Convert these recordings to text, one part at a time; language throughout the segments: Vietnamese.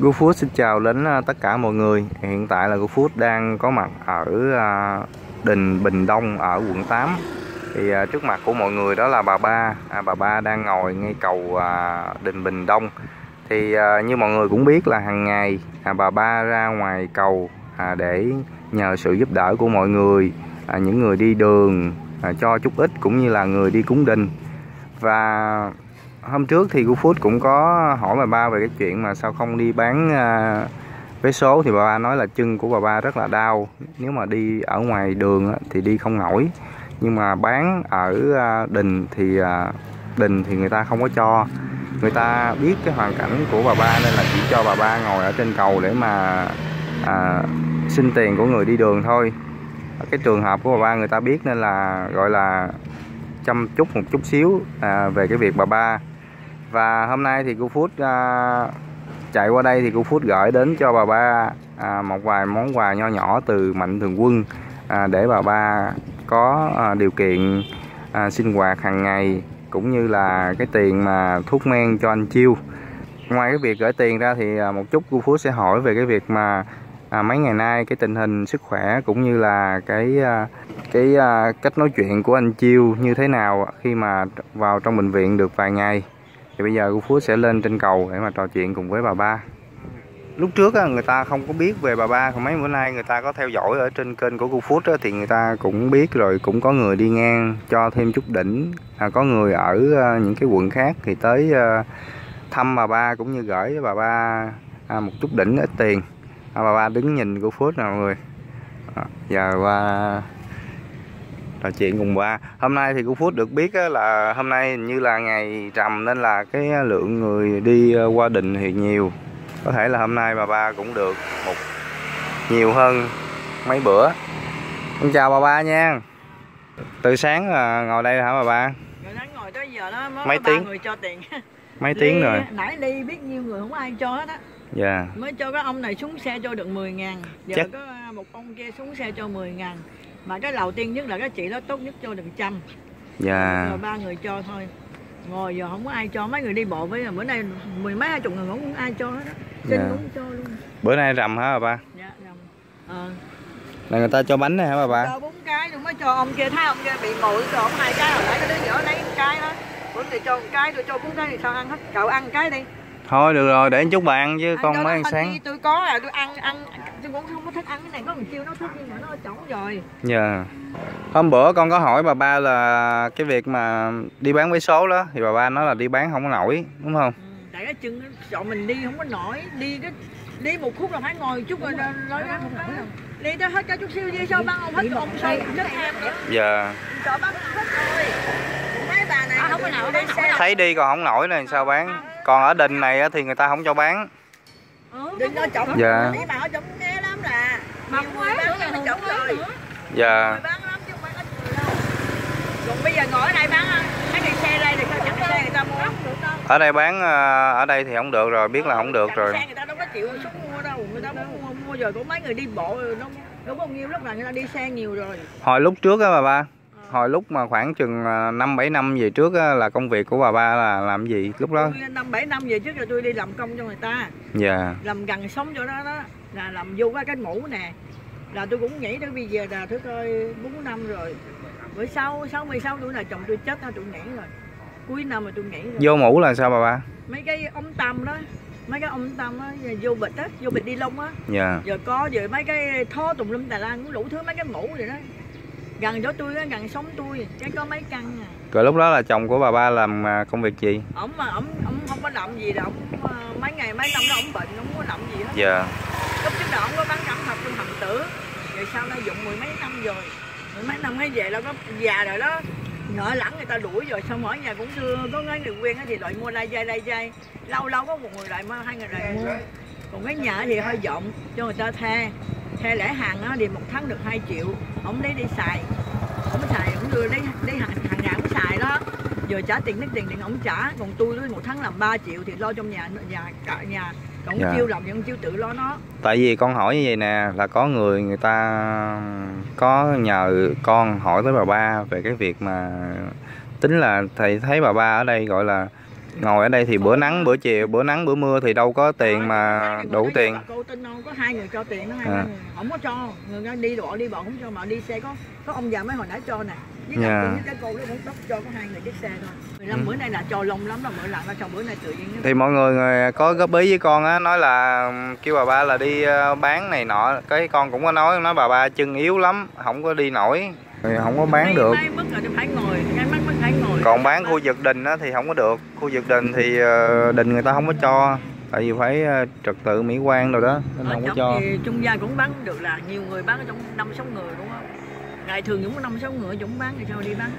GoFood xin chào đến à, tất cả mọi người. Hiện tại là GoFood đang có mặt ở à, đình Bình Đông ở quận 8 Thì à, trước mặt của mọi người đó là bà Ba. À, Bà Ba đang ngồi ngay cầu đình Bình Đông. Thì như mọi người cũng biết là hàng ngày bà Ba ra ngoài cầu để nhờ sự giúp đỡ của mọi người Những người đi đường cho chút ít cũng như là người đi cúng đình. Và hôm trước thì GoFood cũng có hỏi bà ba về cái chuyện mà sao không đi bán à, vé số. Thì bà ba nói là chân của bà ba rất là đau. Nếu mà đi ở ngoài đường thì đi không nổi. Nhưng mà bán ở à, đình thì à, đình thì người ta không có cho. Người ta biết cái hoàn cảnh của bà ba nên là chỉ cho bà ba ngồi ở trên cầu để mà à, xin tiền của người đi đường thôi. Cái trường hợp của bà ba người ta biết nên là gọi là chăm chút một chút xíu à, về cái việc bà ba và hôm nay thì cô Phút à, chạy qua đây thì cô Phút gửi đến cho bà ba à, một vài món quà nho nhỏ từ Mạnh Thường Quân à, để bà ba có à, điều kiện à, sinh hoạt hàng ngày cũng như là cái tiền mà thuốc men cho anh Chiêu. Ngoài cái việc gửi tiền ra thì à, một chút cô Phút sẽ hỏi về cái việc mà à, mấy ngày nay cái tình hình sức khỏe cũng như là cái à, cái à, cách nói chuyện của anh Chiêu như thế nào khi mà vào trong bệnh viện được vài ngày thì bây giờ cô Phú sẽ lên trên cầu để mà trò chuyện cùng với bà ba. Lúc trước người ta không có biết về bà ba còn mấy bữa nay người ta có theo dõi ở trên kênh của cô Phút thì người ta cũng biết rồi cũng có người đi ngang cho thêm chút đỉnh. À, có người ở à, những cái quận khác thì tới à, thăm bà ba cũng như gửi bà ba à, một chút đỉnh ít tiền. À, bà ba đứng nhìn cô Phút nè mọi người. À, giờ qua trò chuyện cùng ba hôm nay thì cô Phút được biết là hôm nay như là ngày trầm nên là cái lượng người đi ờ, qua đình thì nhiều. Có thể là hôm nay bà ba cũng được một nhiều hơn mấy bữa. Con chào bà ba nha. Từ sáng là ngồi đây hả bà ba? Ngồi tới giờ đó mấy tiếng? người cho tiền. Mấy tiếng rồi? nãy đi biết nhiêu người không ai cho hết á. Dạ. Mới cho cái ông này xuống xe cho được 10 ngàn. Giờ Chắc... có một ông kia xuống xe cho 10 ngàn mà cái đầu tiên nhất là cái chị đó tốt nhất cho được trăm dạ. Rồi ba người cho thôi. Ngồi giờ không có ai cho. Mấy người đi bộ với bữa nay mười mấy hai chục người không ai cho hết á. Xin dạ. cũng cho luôn. Bữa nay rằm hả bà ba? Dạ rằm. Ờ. Là người ta cho bánh này hả bà ba? Cho bốn cái rồi mới cho ông kia. Thấy ông kia bị ngồi cho ông hai cái hồi nãy cái đứa nhỏ lấy cái đó. Bữa thì cho một cái tôi cho bốn cái thì sao ăn hết? Cậu ăn cái đi thôi được rồi để chút bạn chứ ăn con mới ăn sáng. tôi có là tôi ăn ăn tôi cũng không có thích ăn cái này có một chiêu nó thích nhưng mà nó trống rồi. Dạ. Yeah. hôm bữa con có hỏi bà ba là cái việc mà đi bán vé số đó thì bà ba nói là đi bán không có nổi đúng không? Ừ, tại cái chân chọn mình đi không có nổi đi cái đi một khúc là phải ngồi chút rồi nói đi tới hết cả chút xíu đi sao băng ông hết ông sao chết em nữa? Dạ. Sợ băng hết rồi. Mấy bà này không có nào đi xe thấy đi còn không nổi này sao bán còn ở đình này thì người ta không cho bán. Ừ, đình nó trồng dạ. bà họ trồng nghe lắm là. Mà quá bán là trồng rồi. dạ. Bán lắm chứ không phải còn bây giờ ngồi ở đây bán mấy cái xe đây thì sao? Chẳng xe người ta mua. Ở đây bán ờ, ở đây thì không được rồi biết là không được rồi. xe người ta đâu có chịu xuống mua đâu người ta mua, mua rồi có mấy người đi bộ rồi nó đâu có nhiều lúc là người ta đi xe nhiều rồi. Hồi lúc trước á bà ba hồi lúc mà khoảng chừng à, năm bảy năm về trước á, là công việc của bà ba là làm gì lúc đó? Năm bảy năm về trước là tôi đi làm công cho người ta. Dạ. Yeah. làm gần sống chỗ đó đó là làm vô cái mũ nè. Là tôi cũng nhảy tới bây giờ là thứ coi bốn năm rồi. Bữa sau sáu mươi sáu tuổi là chồng tôi chết tôi nhảy rồi. Cuối năm mà tôi nhảy rồi. Vô mũ là sao bà ba? Mấy cái ống tăm đó mấy cái ống tăm á vô bịch á vô bịch đi lông á. Dạ. Giờ có giờ mấy cái thó tùm lum tà lan cũng đủ thứ mấy cái mũ vậy đó gần chỗ tôi á gần sống tôi cái có mấy căn à. Rồi lúc đó là chồng của bà ba làm à, công việc gì? Ổng mà ổng ổng không có làm gì đâu à, mấy ngày mấy năm đó ổng bệnh không có làm gì hết. Dạ. Lúc trước đó ổng có bán cẩm thật trong hầm tử rồi sau đó dụng mười mấy năm rồi. Mười mấy năm hay về là có già rồi đó. Nợ lẳng người ta đuổi rồi xong ở nhà cũng đưa có mấy người quen thì loại mua lai dây lai dây lâu lâu có một người lại mua hai người lại mua. Còn cái nhà thì hơi rộng cho người ta thuê thuê lẻ hàng á thì một tháng được 2 triệu ông lấy đi xài. Ông xài ông đưa lấy lấy hàng hàng ngày ông xài đó. Giờ trả tiền nước tiền điện ông trả còn tôi một tháng làm 3 triệu thì lo trong nhà nhà cả nhà còn dạ. chiêu làm nhưng chiêu tự lo nó. Tại vì con hỏi như vậy nè là có người người ta có nhờ con hỏi tới bà ba về cái việc mà tính là thầy thấy bà ba ở đây gọi là ngồi ở đây thì bữa nắng bữa chiều bữa nắng bữa mưa thì đâu có tiền mà đủ tiền cô tin đâu có hai người cho tiền đó hai À. người không có cho người ta đi bộ đi bộ không cho mà đi xe có có ông già mấy hồi nãy cho nè với Dạ. yeah. cái cô đó cũng đốc cho có hai người chiếc xe thôi 15 Ừ. bữa nay là cho lông lắm là bữa lần cho bữa nay tự nhiên thì mọi người, người có góp ý với con á nói là kêu bà ba là đi ờ, bán này nọ cái con cũng có nói nói bà ba chân yếu lắm không có đi nổi thì không có bán Mấy- được mấy mức rồi thì phải ngồi cái mắt còn bán khu vực đình á thì không có được. Khu vực đình thì ờ, đình người ta không có cho. Tại vì phải ờ, trật tự mỹ quan rồi đó nên không có trong cho. trung gia cũng bán được là nhiều người bán ở trong năm sáu người đúng không? Ngày thường cũng năm sáu người cũng bán thì sao đi bán?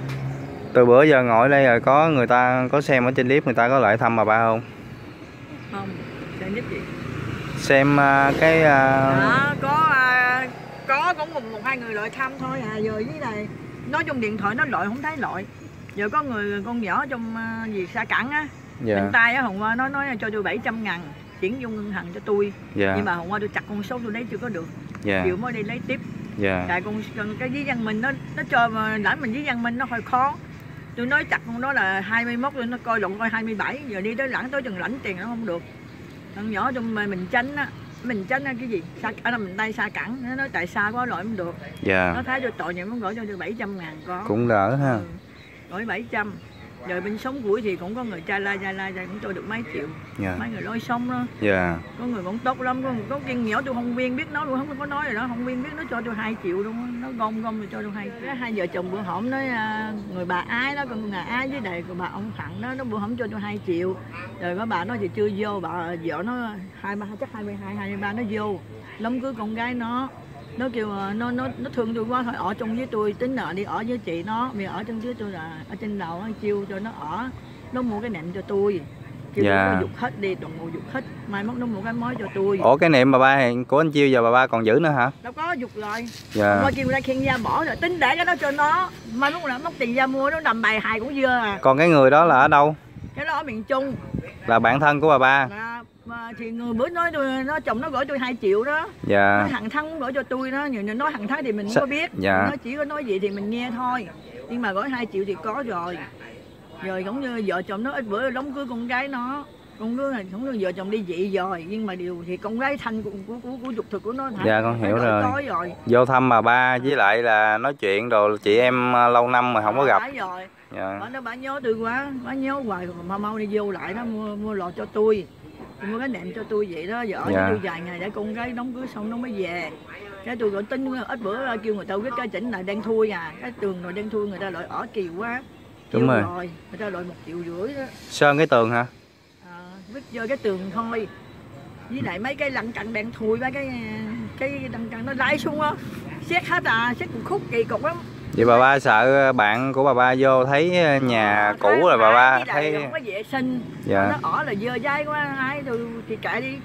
Từ bữa giờ ngồi đây rồi có người ta có xem ở trên clip người ta có lại thăm bà ba không? Không sẽ nhất gì? Xem ờ, cái ờ, đó có à, có cũng một, một hai người loại thăm thôi à giờ với này nói trong điện thoại nó loại không thấy loại giờ có người con nhỏ trong à, gì xa cẳng á dạ. bên tay á hôm qua nó nói cho tôi 700 ngàn chuyển vô ngân hàng cho tôi. Dạ. Nhưng mà hôm qua tôi chặt con số tôi lấy chưa có được. Dạ. Chiều mới đi lấy tiếp. Dạ. Tại con con- cái giấy văn mình nó nó cho mà lãnh mình giấy văn mình nó hơi khó. Tôi nói chặt con đó là 21 rồi nó coi lộn coi 27 giờ đi tới lãnh tới chừng lãnh tiền nó không được. Con nhỏ trong mình tránh á mình tránh á cái gì? Xa ở đâu mình tay xa cẳng nó nói tại sao quá loại không được. Dạ. Nó thấy tôi tội nhận nó gửi cho tôi 700 ngàn có cũng đỡ ha. Ừ. gửi 700 rồi bên sống củi thì cũng có người cha la cha la cha cũng cho được mấy triệu. Dạ. Mấy người lối sống đó. Dạ. Có người cũng tốt lắm có người có kiên nhỏ tôi không viên biết nói luôn không có nói rồi đó. Không viên biết nó cho tôi 2 triệu luôn nó gom gom rồi cho tôi hai cái hai vợ chồng bữa hổm nói à, người bà ái đó còn người ái với đầy của bà ông thẳng đó nó bữa hổm cho tôi 2 triệu. Rồi có bà nó thì chưa vô bà vợ nó hai ba chắc 22 23 nó vô. Lắm cứ con gái nó nó kêu à, nó nó nó thương tôi quá thôi ở chung với tôi tính nợ đi ở với chị nó vì ở chân dưới tôi là ở trên đầu nó chiêu cho nó ở nó mua cái nệm cho tôi. Kêu Dạ. nó dục hết đi đồng hồ dục hết mai mốt nó mua cái mới cho tôi. Ủa cái niệm bà ba của anh chiêu giờ bà ba còn giữ nữa hả? Đâu có dục rồi. Dạ. Qua kêu ra khen ra bỏ rồi tính để cái đó cho nó. Mai mốt là mất tiền ra mua nó nằm bài hài cũng dưa à. Còn cái người đó là ở đâu? Cái đó ở miền trung. Là bạn thân của bà ba. Là mà thì người bữa nói tôi nó chồng nó gửi tôi 2 triệu đó. Dạ. Nó thằng thắng gửi cho tôi đó. Nhiều người nói thằng thắng thì mình không có biết. Dạ. nó chỉ có nói gì thì mình nghe thôi. Nhưng mà gửi 2 triệu thì có rồi. Rồi cũng như vợ chồng nó ít bữa đóng cưới con gái nó. Con cưới này cũng như vợ chồng đi dị rồi. Nhưng mà điều thì con gái thanh của của của, của dục thực của nó Dạ, con hiểu rồi. rồi. Vô thăm bà ba với lại là nói chuyện đồ chị em ờ, lâu năm mà không có gặp. rồi. Dạ. Bà nó bà nhớ tôi quá. Bà nhớ hoài. Mà mau mau đi vô lại nó mua mua lọt cho tôi tôi mua cái nệm cho tôi vậy đó giờ ở Dạ. tôi vài ngày để con gái đóng cưới xong nó mới về. Cái tôi gọi tính ít bữa kêu người ta quyết cái chỉnh lại đang thui à. Cái tường rồi đang thui người ta loại ở kỳ quá. Đúng Kêu rồi. người ta loại một triệu rưỡi đó. Sơn cái tường hả? À, vứt vô cái tường thôi. Với lại mấy cái lăn cặn đang thui ba cái cái lăn cặn nó lái xuống á. Xét hết à xét một khúc kỳ cục lắm vậy bà ba sợ bạn của bà ba vô thấy nhà Ờ, cũ rồi bà ba thấy không có vệ sinh. Dạ. Nó ở là dơ dai quá ai tôi thì kệ đi.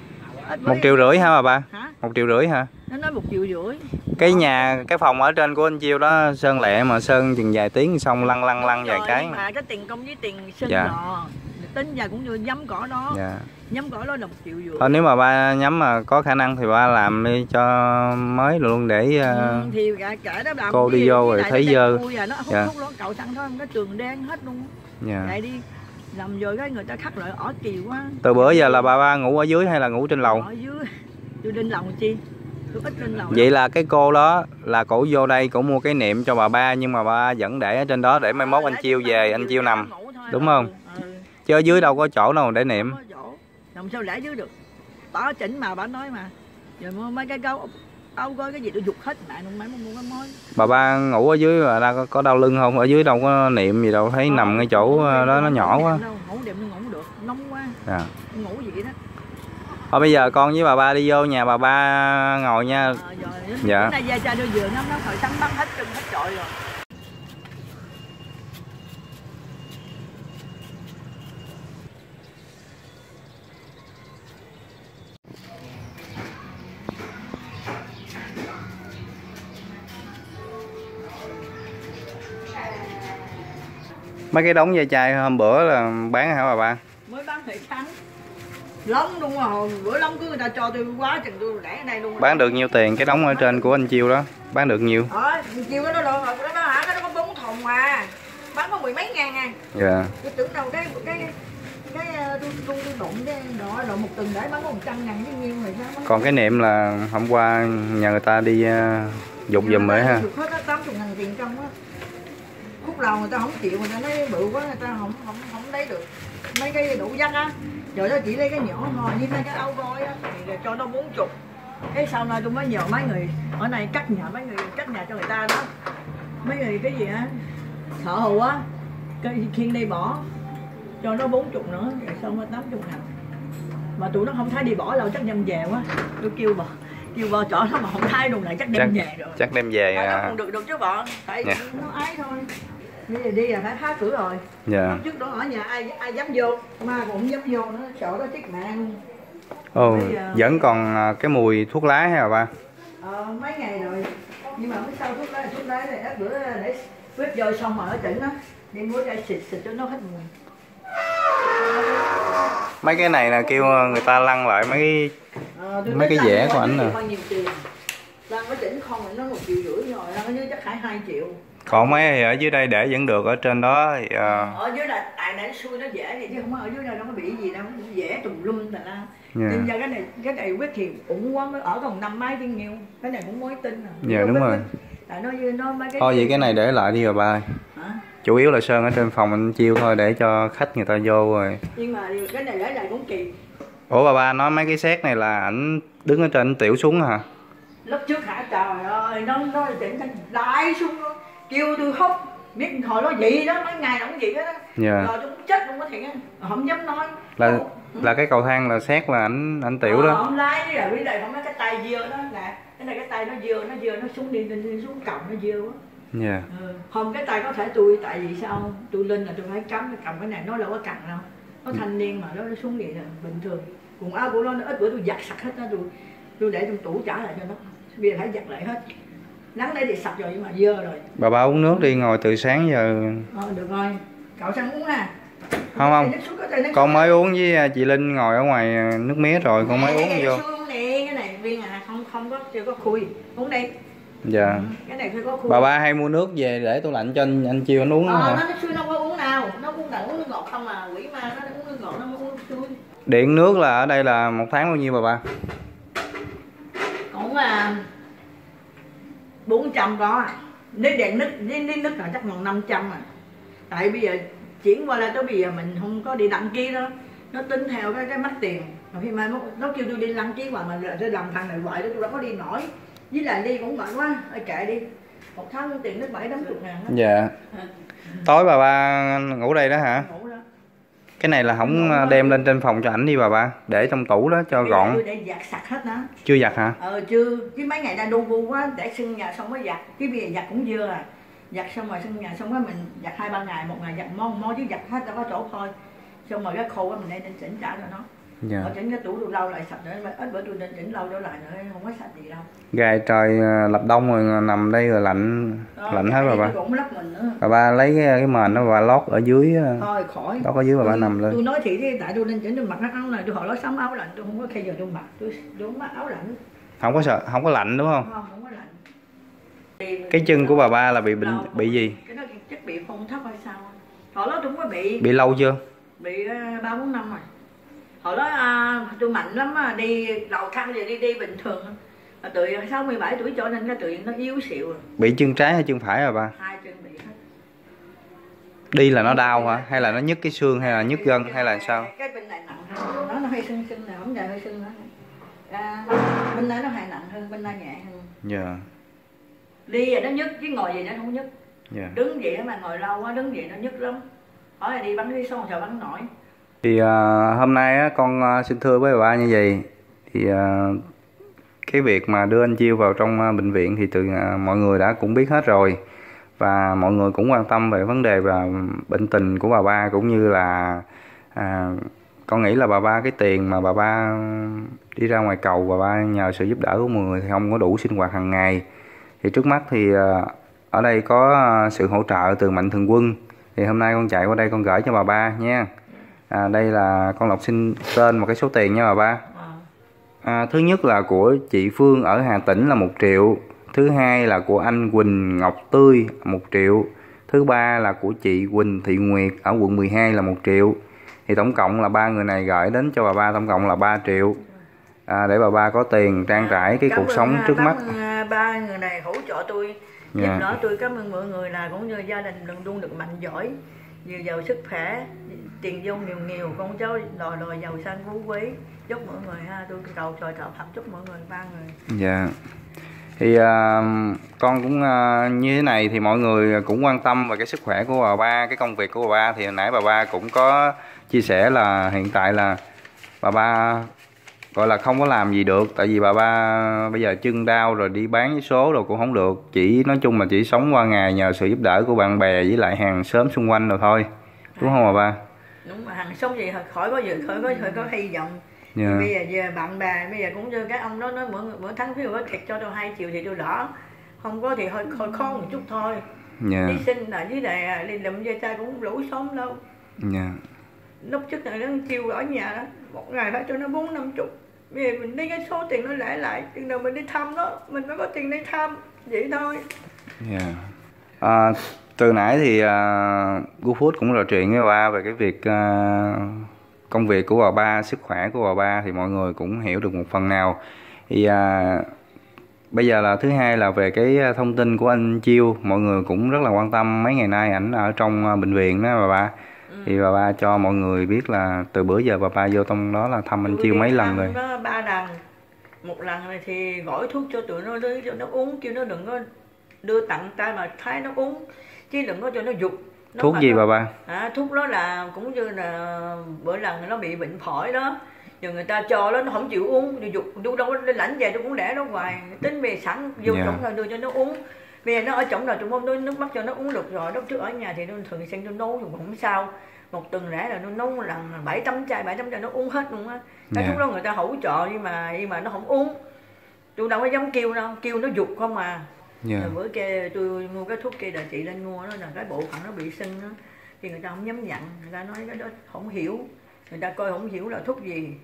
Một triệu rưỡi hả bà ba? Hả? Một triệu rưỡi hả? Nó nói một triệu rưỡi. Cái nhà cái phòng ở trên của anh chiêu đó sơn lẹ mà sơn chừng vài tiếng xong lăn lăn lăn vài cái. mà cái tiền công với tiền sinh Dạ. tính ra cũng như nhắm cỏ đó. Dạ nhắm cỏ đó là một triệu rưỡi thôi nếu mà ba nhắm mà có khả năng thì ba làm đi cho mới luôn để ờ, Ừ, thì cả, cả đó làm cô đi vô rồi thấy dơ. à, nó hút Dạ. hút nó cậu thẳng thôi cái tường đen hết luôn dạ. vậy đi làm rồi cái người ta khắc lại ở kỳ quá từ bữa giờ là bà ba ngủ ở dưới hay là ngủ trên lầu ở dưới tôi lên lòng chi tôi ít lên lòng vậy là cái cô đó là cổ vô đây cổ mua cái niệm cho bà ba nhưng mà bà vẫn để ở trên đó để mai mốt anh chiêu về anh chiêu nằm Đúng không? ừ. chứ ở dưới đâu có chỗ nào để niệm. Làm sao để dưới được? Bà chỉnh mà bà nói mà. Giờ mua mấy cái gấu áo gói cái gì tôi dục hết. Lại luôn mấy mua cái mối bà ba ngủ ở dưới là đã có, có đau lưng không? Ở dưới đâu có niệm gì đâu. Thấy nằm ngay chỗ ờ, đó nó nhỏ quá. đâu, ngủ đêm nó ngủ được. Nóng quá. À. ngủ gì đó? Thôi bây giờ con với bà ba đi vô nhà bà ba ngồi nha. À, rồi Dạ. bữa nay cha tôi vừa nó nó thời sáng bắt hết chân hết trọi rồi mấy cái đống dây chai hôm bữa là bán hả bà ba? Mới bán thời sáng lông luôn rồi bữa lông cứ người ta cho tôi quá chừng tôi để ở đây luôn bán được nhiêu tiền? Cái đống ở trên của anh chiêu đó bán được nhiêu? Ờ chiều cái đó rồi cái đó hả đó có bốn thùng mà bán có mười mấy ngàn à. Dạ. Tôi tưởng đâu cái cái cái ờ, tôi tôi tôi đụng cái đó độ một tuần để bán có một trăm ngàn cái nhiêu rồi sao còn cái niệm là hôm qua nhờ người ta đi ờ, dục giùm ấy ha. Dục hết tám chục ngàn tiền công á khúc đầu người ta không chịu, người ta nói bự quá, người ta không không không lấy được. Mấy cái đủ dắt á rồi đó chỉ lấy cái nhỏ thôi như mấy cái áo voi á, thì cho nó bốn chục. Cái sau này tôi mới nhờ mấy người ở này cắt nhà, mấy người cắt nhà cho người ta đó. Mấy người cái gì á, thợ hù á, cái khiên đi bỏ, cho nó bốn chục nữa, rồi xong rồi tám chục nào mà tụi nó không thấy đi bỏ lâu, chắc nhầm về quá, tôi kêu bà kêu bà chọn nó mà không thấy đồ này chắc chắc đem về rồi. chắc đem về nó à, không được được chứ bọn tại Dạ. nó ái thôi. Bây giờ đi là phải phá cửa rồi. Dạ. Trước đó ở nhà ai ai dám vô? Ma cũng dám vô nữa sợ nó chết mẹ luôn ồ giờ- vẫn còn à, cái mùi thuốc lá hay là ba? Ờ, mấy ngày rồi. Nhưng mà mới sau thuốc lá thuốc lá này bữa để quét vô xong mà ở tỉnh á đi mua ra xịt xịt cho nó hết mùi. Mấy cái này là kêu người ta lăn lại mấy cái Mấy nói cái nó của ảnh nè. bao nhiêu tiền? Lan ở tỉnh không nó một triệu rưỡi rồi Lan ở dưới chắc phải 2 triệu. Còn mấy ở dưới đây để vẫn được ở trên đó thì à, ở dưới là tại nãy xui nó dễ vậy chứ không ở dưới đây nó có bị gì đâu dễ tùm lum tà la nhưng ra cái này cái này quyết thì ủng quá mới ở còn năm mấy tiếng nhiêu cái này cũng mới tin à. Dạ, đúng rồi. tại nó nó mấy cái thôi vậy cái này để lại đi rồi ba hả? Chủ yếu là sơn ở trên phòng anh chiêu thôi để cho khách người ta vô rồi. Nhưng mà cái này lấy lại cũng kỳ ủa bà ba nói mấy cái xét này là ảnh đứng ở trên ảnh tiểu xuống hả? Lúc trước hả? Trời ơi nó nó tỉnh thành đại xuống luôn. Kêu tôi khóc biết hồi nó gì đó mấy ngày nó cũng vậy đó. Dạ. Rồi tôi cũng chết luôn có thiệt không dám nói. Là là cái cầu thang là xét là ảnh ảnh tiểu Ờ, đó. không lái rồi bây giờ không có cái tay dưa đó nè. Cái này cái tay nó dưa nó dưa nó xuống đi, đi, đi xuống cầm nó dưa quá. Dạ. Ừ. không cái tay có thể tôi tại vì sao tôi lên là tôi phải cắm cầm cái này nó đâu có cần đâu. Nó thanh niên mà nó, nó xuống vậy là bình thường quần áo của nó, nó ít bữa tôi giặt sạch hết đó tôi tôi để trong tủ trả lại cho nó. Bây giờ phải giặt lại hết. Nắng đây thì sạch rồi nhưng mà dơ rồi. Bà ba uống nước đi ngồi từ sáng giờ. Ờ, được rồi. Cậu sang uống ha. Không không. Con mới uống với à, chị linh ngồi ở ngoài à, nước mía rồi con mới Nè, uống vô. nè cái này viên à không không có chưa có khui. Uống đi. Dạ. Cái này phải có khui. Bà ba hay mua nước về để tủ lạnh cho anh, anh chiêu anh uống ờ, hả? nó xui nó có uống nào. Nó uống nào uống nước ngọt không à. Quỷ ma nó uống nước ngọt nó mới uống xui điện nước là ở đây là một tháng bao nhiêu bà? Ba cũng là bốn trăm có à. nếu điện nước nếu, nếu nước là chắc bằng 500 à. Tại bây giờ chuyển qua là tới bây giờ mình không có đi đăng ký đó nó tính theo cái cái mất tiền. Rồi khi mai nó kêu tôi đi đăng ký hoài mà tôi làm thằng này hoài đó tôi đâu có đi nổi. Với lại đi cũng mệt quá thôi kệ đi. Một tháng tiền nước bảy tám chục ngàn đó. dạ. Tối bà ba ngủ đây đó hả cái này là không à, đem lên trên phòng cho ảnh đi bà ba. Để trong tủ đó cho Bây gọn. Tôi để giặt sạch hết đó. Chưa giặt hả? Ờ chưa. Cái mấy ngày đang đu bu quá để sưng nhà xong mới giặt. Cái bây giờ giặt cũng dưa à giặt xong rồi sưng nhà xong rồi mình giặt hai ba ngày một ngày giặt mon mon chứ giặt hết đâu có chỗ thôi xong rồi cái khô mình đem lên chỉnh trả cho nó dạ. Ở chỉnh cái tủ tôi lau lại sạch nữa mà ít bữa tôi nên chỉnh lau trở lại nữa không có sạch gì đâu. Gài trời à, lập đông rồi nằm đây rồi lạnh Ờ, lạnh hết cái bà. ba cũng lắp mình nữa. Bà ba lấy cái, cái mền đó bà ba lót ở dưới à, thôi khỏi. lót ở dưới bà ba tôi, nằm lên. tôi nói thiệt tại tôi lên chỉnh tôi mặc áo này tôi hỏi nó sắm áo lạnh tôi không có khi giờ tôi mặc tôi không mặc áo lạnh. Không có sợ không có lạnh đúng không? Không không có lạnh. Cái chân của bà ba là bị bệnh bị gì? Cái đó chắc bị phong thấp hay sao? Hồi đó tôi cũng có bị. Bị lâu chưa? Bị ba bốn năm rồi hồi đó à, tôi mạnh lắm á đi đầu thang thì đi đi bình thường. Mà từ 67 tuổi trở nên cái tự nó yếu xịu rồi. Bị chân trái hay chân phải bà ba? Hai chân bị hết. Đi là nó đau hả? Hay là nó nhức cái xương hay là nhức gân hay là sao? Cái bên này nặng hơn. Nó nó hay sưng sưng này không dài hơi sưng nữa à, bên này nó hay nặng hơn bên này nhẹ hơn. Dạ. Đi rồi nó nhức chứ ngồi gì nó không nhức. Dạ. Đứng vậy mà ngồi lâu quá đứng vậy nó nhức lắm. Hỏi là đi bắn đi xong rồi bắn nổi thì uh, hôm nay á, con uh, xin thưa với bà như vậy. Thì uh, cái việc mà đưa anh chiêu vào trong uh, bệnh viện thì từ uh, mọi người đã cũng biết hết rồi. Và mọi người cũng quan tâm về vấn đề và bệnh tình của bà ba cũng như là à, con nghĩ là bà ba cái tiền mà bà ba đi ra ngoài cầu bà ba nhờ sự giúp đỡ của mọi người thì không có đủ sinh hoạt hàng ngày. Thì trước mắt thì à, ở đây có sự hỗ trợ từ mạnh thường quân. Thì hôm nay con chạy qua đây con gửi cho bà ba nha à, đây là con lộc xin tên một cái số tiền nha bà ba. À. à, thứ nhất là của chị Phương ở Hà Tĩnh là một triệu. Thứ hai là của anh Quỳnh Ngọc Tươi một triệu. Thứ ba là của chị Quỳnh Thị Nguyệt ở quận 12 là một triệu. Thì tổng cộng là ba người này gửi đến cho bà ba tổng cộng là 3 triệu. À, để bà ba có tiền trang trải cái Cảm cuộc ơn, sống à, trước cảm mắt. ơn, à, ba người này hỗ trợ tôi. Giúp Dạ. đỡ tôi cảm ơn mọi người là cũng như gia đình luôn luôn được mạnh giỏi nhiều giàu sức khỏe tiền vô nhiều nhiều con cháu đòi đòi giàu sang phú quý. Chúc mọi người ha tôi cầu trời thọ Phật chúc mọi người ba người. Dạ. Thì uh, con cũng uh, như thế này thì mọi người cũng quan tâm về cái sức khỏe của bà ba cái công việc của bà ba. Thì hồi nãy bà ba cũng có chia sẻ là hiện tại là bà ba gọi là không có làm gì được tại vì bà ba bây giờ chân đau rồi đi bán số rồi cũng không được. Chỉ nói chung là chỉ sống qua ngày nhờ sự giúp đỡ của bạn bè với lại hàng xóm xung quanh rồi thôi. Đúng không bà ba? Đúng mà hàng xóm gì khỏi có dự khỏi có khỏi có hy vọng. Dạ. Bây giờ giờ bạn bè bây giờ cũng như cái ông đó nói mỗi mỗi tháng dụ có thiệt cho tôi hai triệu thì tôi đỡ. Không có thì hơi hơi khó một chút thôi. Dạ. Đi sinh là lại à, đi làm gia trai cũng lũ sống đâu. Dạ. Lúc trước này nó chiêu ở nhà đó một ngày phải cho nó bốn năm chục vì mình đi cái số tiền nó lẻ lại chừng nào mình đi thăm đó mình mới có tiền đi thăm vậy thôi yeah. À, từ nãy thì à, uh, Phút cũng trò chuyện với bà ba về cái việc uh, công việc của bà ba, sức khỏe của bà ba thì mọi người cũng hiểu được một phần nào. Thì à, bây giờ là thứ hai là về cái à, thông tin của anh Chiêu, mọi người cũng rất là quan tâm mấy ngày nay ảnh ở trong bệnh viện đó bà ba. Thì bà ba cho mọi người biết là từ bữa giờ bà ba vô trong đó là thăm anh Tôi Chiêu mấy lần rồi. ba lần một lần này thì gọi thuốc cho tụi nó đưa cho nó uống kêu nó đừng có đưa tặng tay mà thái nó uống chứ đừng có cho nó dục Nó Thuốc gì nó- bà ba? à, thuốc đó là cũng như là bữa lần nó bị bệnh phổi đó giờ người ta cho nó nó không chịu uống dục tôi đâu có lãnh về tôi cũng để nó hoài tính về sẵn vô Dạ. trong rồi đưa cho nó uống bây giờ nó ở trong rồi tôi không tôi nước mắt cho nó uống được rồi. Lúc trước ở nhà thì tôi thường xuyên tôi nấu cũng không sao. Một tuần rẽ là tôi nấu lần bảy tấm chai bảy tấm chai nó uống hết luôn á. Cái Dạ. thuốc đó người ta hỗ trợ nhưng mà nhưng mà nó không uống. Tôi đâu có dám kêu đâu kêu nó dục không à. Dạ. rồi bữa kia tôi mua cái thuốc kia là chị lên mua đó là cái bộ phận nó bị sưng đó thì người ta không dám nhận người ta nói cái đó không hiểu. Người ta coi không hiểu là thuốc gì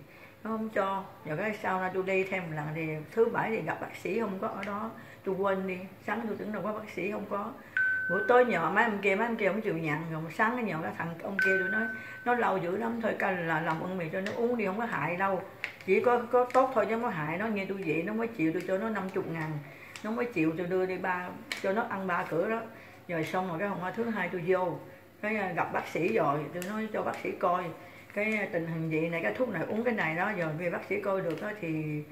nó không cho. Rồi cái sau này tôi đi thêm một lần thì thứ bảy thì gặp bác sĩ không có ở đó tôi quên đi. Sáng tôi tưởng đâu có bác sĩ, không có. Bữa tối nhỏ mấy ông kia, mấy ông kia không chịu nhận. Rồi sáng nó nhỏ cái thằng ông kia tôi nói, nó lâu dữ lắm, thôi cái là làm ơn mì cho nó uống đi, không có hại đâu. Chỉ có có tốt thôi chứ không có hại. Nó nghe tôi vậy, nó mới chịu tôi cho nó 50 ngàn. Nó mới chịu tôi đưa đi ba, cho nó ăn ba cửa đó. Rồi xong rồi cái hôm thứ hai tôi vô, cái à, gặp bác sĩ rồi. Tôi nói cho bác sĩ coi cái à, tình hình vậy này, cái thuốc này uống cái này đó. Rồi về bác sĩ coi được đó thì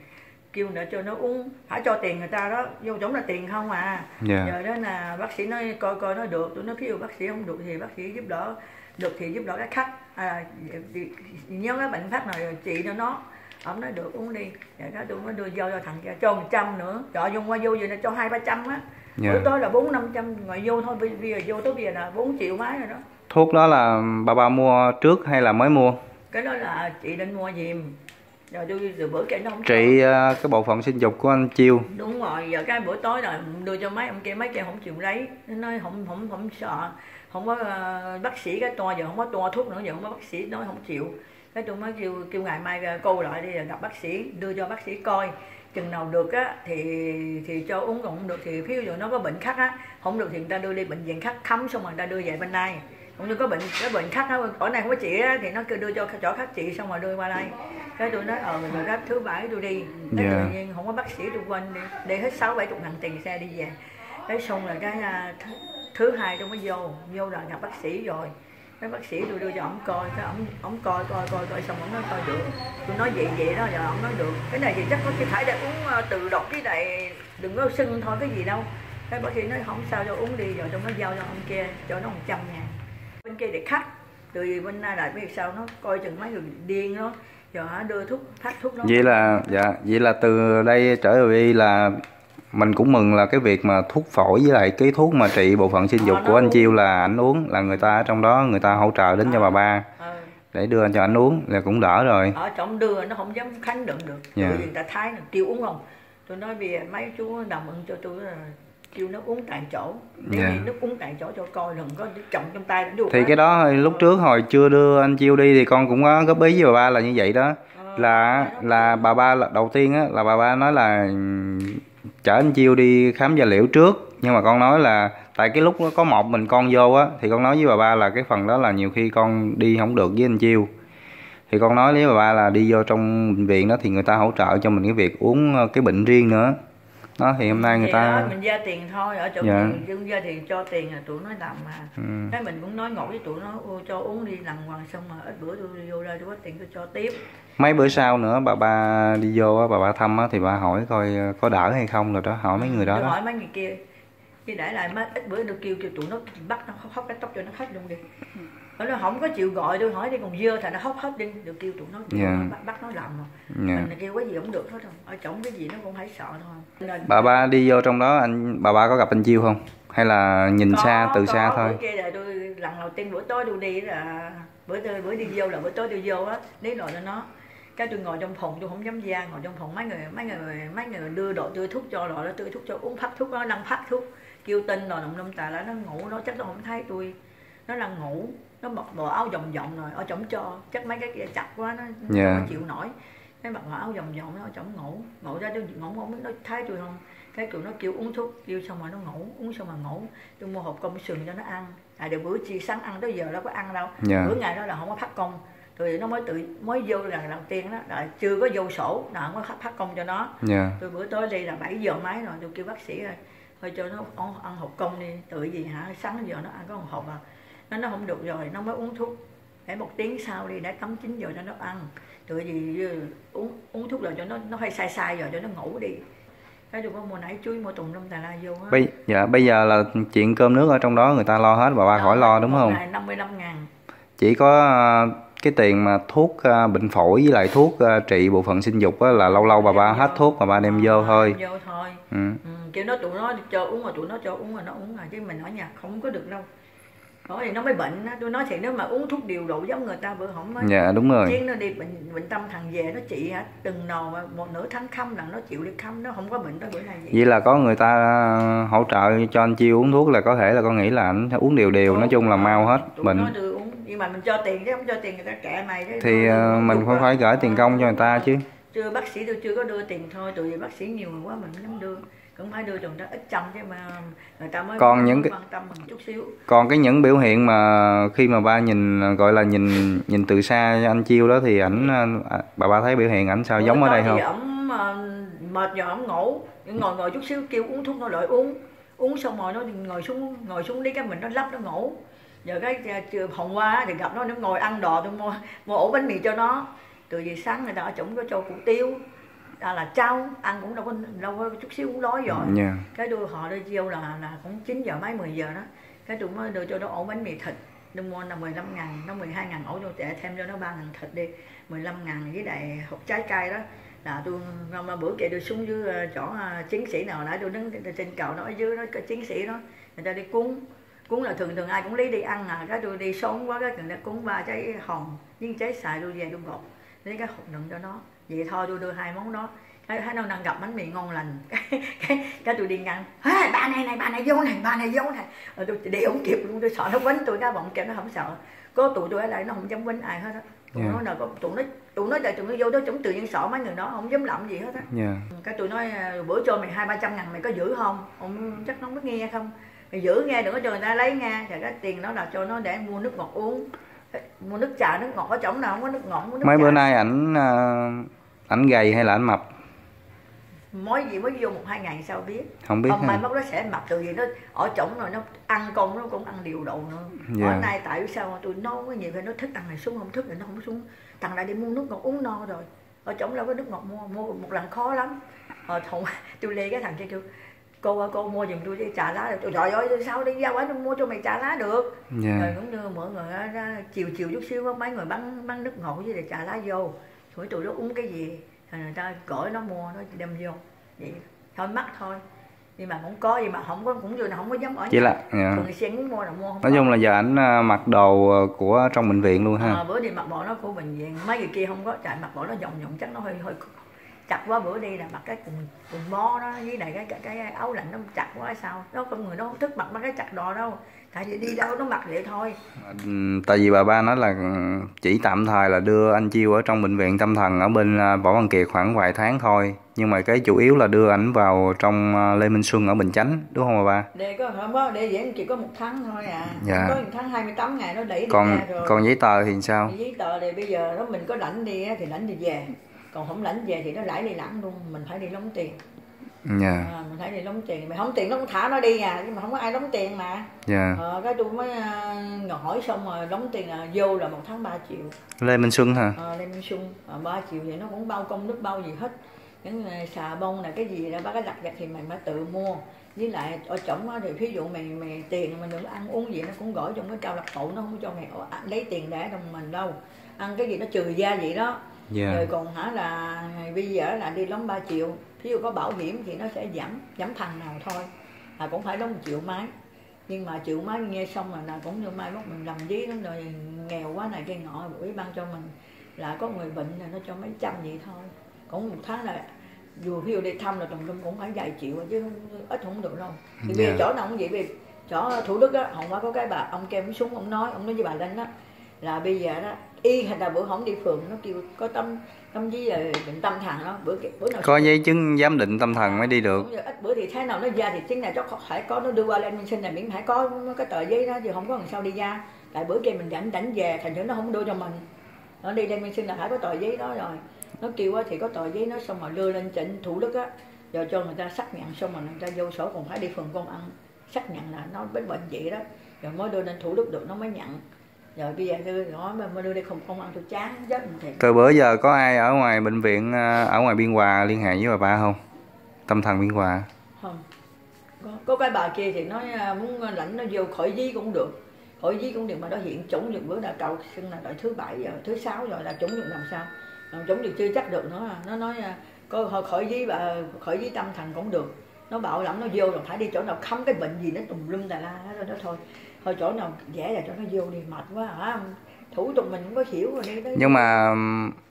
kêu để cho nó uống. Phải cho tiền người ta đó. Vô chống là tiền không à. Dạ. rồi đó là bác sĩ nói coi coi nó được. Tôi nói ví dụ bác sĩ không được thì bác sĩ giúp đỡ. Được thì giúp đỡ cái khác. À, nhớ cái bệnh phát này rồi trị cho nó. Ông nói được uống đi. Rồi cái tôi mới đưa vô cho thằng kia cho một trăm nữa. Chọn dùng qua vô vậy là cho hai ba trăm á. Dạ. bữa tối là bốn năm trăm. Ngồi vô thôi bây giờ vô tới bây giờ là 4 triệu mấy rồi đó. Thuốc đó là bà ba mua trước hay là mới mua? cái đó là chị định mua giùm rồi tôi từ bữa kia nó không có. Trị à, cái bộ phận sinh dục của anh Chiêu. đúng rồi giờ cái bữa tối là đưa cho mấy ông kia mấy kia không chịu lấy. Nó nói không không không sợ không có ờ, bác sĩ cái toa giờ không có toa thuốc nữa giờ không có bác sĩ nói không chịu. Cái tôi mới kêu kêu ngày mai cô lại đi gặp bác sĩ đưa cho bác sĩ coi. Chừng nào được á thì thì cho uống còn không được thì ví dụ nó có bệnh khác á. Không được thì người ta đưa đi bệnh viện khác khám xong rồi người ta đưa về bên này cũng như có bệnh cái bệnh khác á ở này không có chị á thì nó kêu đưa cho chỗ khác chị xong rồi đưa qua đây cái tôi nói ờ rồi cái thứ bảy tôi đi. Cái Dạ. tự nhiên không có bác sĩ tôi quên đi. Để hết sáu bảy chục ngàn tiền xe đi về. Cái xong rồi cái à, thứ, thứ hai tôi mới vô. Vô là gặp bác sĩ rồi. Cái bác sĩ tôi đưa cho ổng coi. Cái ổng ổng coi coi coi coi xong ổng nói coi được. Tôi nói vậy vậy đó. Giờ ổng nói được. Cái này thì chắc có thể phải để uống ờ, tự độc cái này đừng có sưng thôi cái gì đâu. Cái bác sĩ nói không sao cho uống đi. Rồi tôi mới giao cho ông kia cho nó một trăm ngàn. Bên kia để khách từ bên lại biết sao nó coi chừng mấy người điên nó giờ đưa thuốc phát thuốc nó Vậy là dạ, vậy là từ đây trở về đi là mình cũng mừng là cái việc mà thuốc phổi với lại cái thuốc mà trị bộ phận sinh dục Ờ, nó của anh. Chiêu là anh uống là người ta ở trong đó người ta hỗ trợ đến cho bà ba Ờ. để đưa cho anh uống là cũng đỡ rồi. ở trong đưa nó không dám khánh đựng được Dạ. người ta thái kêu uống không tôi nói vì mấy chú đồng ưng cho tôi kêu nó uống tại chỗ nếu Dạ. như nước uống tại chỗ cho coi đừng có chồng trong tay được Thì hết. cái đó hồi lúc trước hồi chưa đưa anh Chiêu đi thì con cũng có góp ý với bà ba là như vậy đó. Ờ, Là là bà ba là đầu tiên á là bà ba nói là ừm, chở anh Chiêu đi khám da liễu trước nhưng mà con nói là tại cái lúc đó có một mình con vô á thì con nói với bà ba là cái phần đó là nhiều khi con đi không được với anh Chiêu thì con nói với bà ba là đi vô trong bệnh viện đó thì người ta hỗ trợ cho mình cái việc uống ờ, cái bệnh riêng nữa đó thì hôm nay người ta đó, mình ra tiền thôi ở chỗ Dạ. mình ra tiền cho tiền là tụi nó làm mà. Ừ, cái mình cũng nói ngộ với tụi nó "Ô, cho uống đi lần hoàng xong mà ít bữa tôi đi vô đây tôi có tiền tôi cho tiếp. Mấy bữa sau nữa bà ba đi vô bà ba thăm thì bà hỏi coi có đỡ hay không rồi đó hỏi mấy người đó tôi đó. hỏi mấy người kia chứ để lại mấy ít bữa tôi kêu kêu tụi nó bắt nó hóc, hóc cái tóc cho nó hết luôn đi nó nói không có chịu gọi tôi hỏi đi còn dơ thì nó hóc hết đi. Được kêu tụi nó Dạ. bắt, bắt nó làm mà. Dạ. mình kêu cái gì cũng được hết rồi. Ở chổng cái gì nó cũng phải sợ thôi. Nên- bà ba đi vô trong đó anh bà ba có gặp anh chiêu không? Hay là nhìn Có, xa từ có, xa bữa thôi kia là tôi lần đầu tiên bữa tối tôi đi là bữa tôi bữa đi vô là bữa tối tôi vô á lấy cho nó cái tôi ngồi trong phòng tôi không dám ra ngồi trong phòng mấy người mấy người mấy người đưa đồ tươi thuốc cho đồ đó tươi thuốc cho uống phát thuốc nó đang phát thuốc. Kêu tin rồi nằm lâm tà là nó ngủ nó chắc nó không thấy tôi. Nó đang ngủ nó mặc bộ áo vòng vòng rồi ở chổng cho. Chắc mấy cái kia chặt quá nó, nó Dạ. không chịu nổi. Cái mặc bộ áo vòng vòng nó ở chổng ngủ. Ngủ ra tôi ngủ không biết nó thấy tôi không. Cái tụi nó kêu uống thuốc kêu xong rồi nó ngủ uống xong rồi ngủ. Tôi mua hộp công sườn cho nó ăn. À được bữa chiều sáng ăn tới giờ đâu có ăn đâu. Dạ. Bữa ngày đó là không có phát công. Rồi nó mới tự mới vô lần đầu tiên đó là chưa có vô sổ là không có phát công cho nó. Dạ. Tôi bữa tối đi là 7 giờ mấy rồi tôi kêu bác sĩ rồi thôi cho nó ăn, ăn hộp công đi. Tự gì hả? Sáng giờ nó ăn có một hộp à nó nó không được rồi nó mới uống thuốc. Để một tiếng sau đi để cắm chín giờ cho nó ăn. Tự gì ừ, uống uống thuốc rồi cho nó nó hơi sai sai rồi cho nó ngủ đi. Cái tôi có mua nãy chuối mua tùng lâm tà la vô á. Bây dạ bây giờ là chuyện cơm nước ở trong đó người ta lo hết bà ba khỏi lo đúng không? ngày 55 ngàn. Chỉ có ờ, cái tiền mà thuốc ờ, bệnh phổi với lại thuốc ờ, trị bộ phận sinh dục á là lâu lâu bà ba hết thuốc bà ba đem vô thôi. Đem vô thôi. Ừ. ừ, kiểu nó tụi nó cho uống rồi tụi nó cho uống rồi nó uống rồi chứ mình ở nhà không có được đâu thì nó mới bệnh á. Tôi nói thì nếu mà uống thuốc điều độ giống người ta bữa không á dạ đúng rồi. chiến nó đi bệnh bệnh tâm thần về nó trị hả? Từng mà một nửa tháng khăm là nó chịu đi khăm nó không có bệnh tới bữa này gì vậy là có người ta ờ, hỗ trợ cho anh chiêu uống thuốc là có thể là con nghĩ là anh uống đều đều nói chung là mau hết tụi bệnh. nó đưa uống. Nhưng mà mình cho tiền chứ không cho tiền người ta kệ mày chứ. Thì ờ, mình phải phải gửi tiền công cho người ta chứ. Chưa bác sĩ tôi chưa có đưa tiền thôi tụi vì bác sĩ nhiều người quá mình không dám đưa cũng phải đưa cho người ta ít trăm chứ mà người ta mới Còn những cái- quan tâm mình chút xíu. còn cái những biểu hiện mà khi mà ba nhìn gọi là nhìn nhìn từ xa anh chiêu đó thì ảnh ờ, bà ba thấy biểu hiện ảnh sao? Giống ở đây không? ổng ờ, mệt rồi ổng ngủ ngồi ngồi chút xíu kêu uống thuốc nó lại uống. Uống xong rồi nó ngồi xuống ngồi xuống đi cái mình nó lắp nó ngủ. Giờ cái chiều hôm qua thì gặp nó nó ngồi ăn đò tôi mua mua ổ bánh mì cho nó. Từ vì sáng người ta ở trỏng có cho củ tiêu à, là trao ăn cũng đâu có đâu có chút xíu cũng đói rồi. Dạ cái đưa họ đưa vô là là cũng 9 giờ mấy 10 giờ đó. Cái tôi mới đưa cho nó ổ bánh mì thịt. Tôi mua là 15 ngàn nó 12 ngàn ổ cho để thêm cho nó 3 ngàn thịt đi. 15 ngàn với lại hộp trái cây đó. Là tôi mà bữa kia tôi xuống dưới ờ, chỗ ờ, chiến sĩ nào nãy tôi đứng trên cầu nó ở dưới cái chiến sĩ đó người ta đi cúng cúng là thường thường ai cũng lấy đi ăn à. Cái tôi đi sớm quá cái người ta cúng ba trái hồng với trái xài tôi về tôi gọt lấy cái hộp đựng cho nó vậy thôi tôi đưa hai món đó. Cái thấy nó đang gặp bánh mì ngon lành. Cái cái, cái tôi đi ngăn à, bà này này bà này vô này bà này vô này. Rồi tôi đi không kịp luôn tôi sợ nó quánh tôi cái bọn kêu nó không sợ. Có tụi tôi ở đây nó không dám quánh ai hết á. Tụi Dạ. nó là tụi nó tụi nó là tụi nó vô đó chúng tự nhiên sợ mấy người đó không dám làm gì hết á. Dạ. Cái tụi nói à, bữa cho mày hai ba trăm ngàn mày có giữ không? Ông chắc nó không biết nghe không. Mày giữ nghe đừng có cho người ta lấy nghe. Thì cái tiền đó là cho nó để mua nước ngọt uống mua nước trà nước ngọt ở chỗ nào không có nước ngọt không có nước mấy trà. bữa nay ảnh ờ, ảnh gầy hay là ảnh mập? Mới gì mới vô một hai ngày sau biết? Không biết không mai mốt nó sẽ mập từ vì nó ở trống rồi nó ăn con nó cũng ăn điều độ nữa. Dạ. ở nay tại sao tôi nấu cái nhiều nó thích ăn này xuống không thích thì nó không xuống. Thằng này đi mua nước ngọt uống no rồi. Ở trống đâu có nước ngọt mua mua một lần khó lắm. Ờ thùng tôi lê cái thằng kia kêu cô ơi cô mua giùm tôi cái trà lá tôi trời ơi sao đi ra quán tôi mua cho mày trà lá được? Dạ. Rồi cũng đưa mọi người ra, chiều chiều chút xíu mấy người bán bán nước ngọt với lại trà lá vô. Rồi tụi nó uống cái gì thì người ta gọi nó mua nó đem vô. Vậy thôi mắc thôi. Nhưng mà cũng có gì mà không có cũng vừa không có dám ở chỉ là dạ. thường xuyên muốn mua là mua không nói có. chung là giờ ảnh ờ, mặc đồ ờ, của trong bệnh viện luôn ha. Ờ, bữa đi mặc bộ nó của bệnh viện mấy người kia không có. Chạy mặc bộ nó vòng vòng chắc nó hơi hơi chặt quá bữa đi là mặc cái quần quần bo đó với lại cái, cái cái áo lạnh nó chặt quá hay sao? Đó con người nó không thích mặc mấy cái chặt đồ đâu. Tại vì đi đâu nó mặc vậy thôi. Ừm, tại vì bà ba nói là ừ, chỉ tạm thời là đưa anh Chiêu ở trong bệnh viện tâm thần ở bên à, Võ Văn Kiệt khoảng vài tháng thôi. Nhưng mà cái chủ yếu là đưa ảnh vào trong à, Lê Minh Xuân ở Bình Chánh đúng không bà ba? Để có không có để diễn chỉ có một tháng thôi à. Dạ. có một tháng 28 ngày nó đẩy đi còn ra rồi. còn giấy tờ thì sao? Thì giấy tờ thì bây giờ nó mình có lãnh đi á, thì lãnh đi về còn không lãnh về thì nó lãi đi lãng luôn mình phải đi đóng tiền. Dạ. À, mình phải đi đóng tiền. Mày không tiền nó cũng thả nó đi à nhưng mà không có ai đóng tiền mà. Dạ. Ờ, cái tôi mới uh, hỏi xong rồi đóng tiền là vô là một tháng 3 triệu. Lê Minh Xuân hả? À, Lê Minh Xuân. À, 3 triệu thì nó cũng bao công nước bao gì hết. Những ờ, xà bông là cái gì đó bác cái lặt vặt thì mày phải tự mua. Với lại ở á thì ví dụ mày mày tiền mà đừng ăn uống gì nó cũng gửi trong cái cao lạc bộ nó không cho mày lấy tiền để trong mình đâu. Ăn cái gì nó trừ gia vậy đó dạ. Rồi còn hả là bây giờ là đi đóng 3 triệu. Ví dụ có bảo hiểm thì nó sẽ giảm giảm phần nào thôi. Là cũng phải đóng một triệu mấy. Nhưng mà triệu mấy nghe xong rồi là cũng như mai mốt mình làm dí lắm rồi nghèo quá này cái ngọ ủy ban cho mình. Là có người bệnh là nó cho mấy trăm vậy thôi. Cũng một tháng là dù ví dụ đi thăm là tùm lum cũng phải vài triệu chứ không- ít không được đâu. Thì giờ Dạ. chỗ nào cũng vậy vì chỗ thủ đức á hôm qua có cái bà ông kem xuống ông nói ông nói với bà linh á là bây giờ đó y hay là bữa không đi phường nó kêu có tâm tâm với là bệnh tâm thần đó. Bữa bữa nào có giấy chứng giám định tâm thần mới đi được. Như ít bữa thì thế nào nó ra thì chứng này chắc phải có nó đưa qua lên minh sinh này miễn phải có cái tờ giấy đó thì không có làm sao đi ra tại bữa kia mình đánh đánh về thành thử nó không đưa cho mình. Nó đi lên minh sinh là phải có tờ giấy đó rồi. Nó kêu thì có tờ giấy nó xong rồi đưa lên tỉnh thủ đức á. Rồi cho người ta xác nhận xong rồi người ta vô sổ còn phải đi phường công ăn xác nhận là nó bệnh bệnh vậy đó. Rồi mới đưa lên thủ đức được nó mới nhận rồi bây giờ đưa nó mà mới đưa đi không công ăn tôi chán mình thiệt. Từ bữa giờ có ai ở ngoài bệnh viện à, ở ngoài Biên Hòa liên hệ với bà ba không? Tâm thần Biên Hòa. Không. Có, có cái bà kia thì nói à, muốn lãnh nó vô khỏi dí cũng được. Khỏi dí cũng được mà nó hiện chủng được bữa đã cầu xin là đợi thứ bảy giờ thứ sáu rồi là chủng được làm sao? Làm chủng thì chưa chắc được nữa. À. nó nói à, có khỏi- dí bà khỏi dí tâm thần cũng được. Nó bảo lắm nó vô rồi phải đi chỗ nào khám cái bệnh gì nó tùm lum tà la rồi đó thôi thôi chỗ nào dễ là cho nó vô đi mệt quá hả? Thủ tục mình cũng có hiểu rồi đi nhưng mà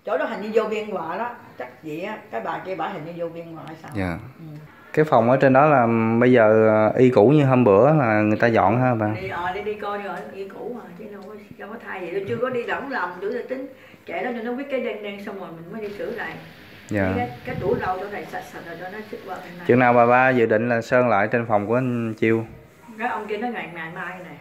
chỗ đó hình như vô biên hòa đó. Chắc vậy á cái bà kia bà hình như vô biên hòa hay sao? Dạ. Ừ. cái phòng ở trên đó là bây giờ à, y cũ như hôm bữa là người ta dọn ha bà. Đi ờ đi đi coi đi rồi đi cũ mà chứ đâu có đâu có thay gì đâu. Chưa có đi lỏng lòng nữa là tính. Kệ đó cho nó biết cái đen đen xong rồi mình mới đi sửa lại. Dạ. Cái, cái tủ rau chỗ này sạch sạch rồi cho nó xích qua chừng nào bà ba dự định là sơn lại trên phòng của anh Chiêu cái ông kia nó ngày ngày mai này